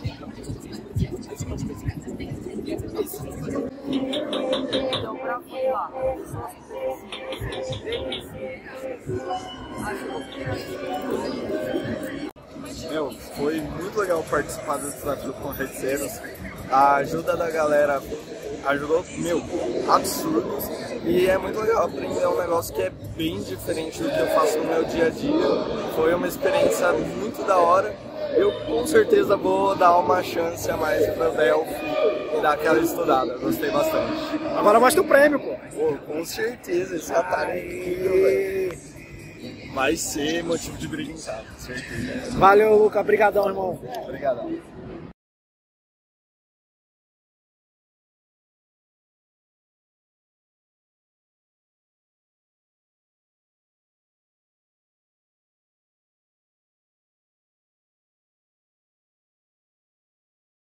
Então, meu, foi muito legal participar desse desafio com Reticeiros. A ajuda da galera ajudou, meu, absurdo E é muito legal aprender um negócio que é bem diferente do que eu faço no meu dia a dia. Foi uma experiência muito da hora eu com certeza vou dar uma chance a mais para Delphi e dar aquela estudada. Gostei bastante. Agora mostra o prêmio, pô. Pô, com certeza, esse atalho é incrível, velho. Vai ser motivo de brincar, com certeza. Valeu, Luca. Obrigadão, irmão. Obrigadão.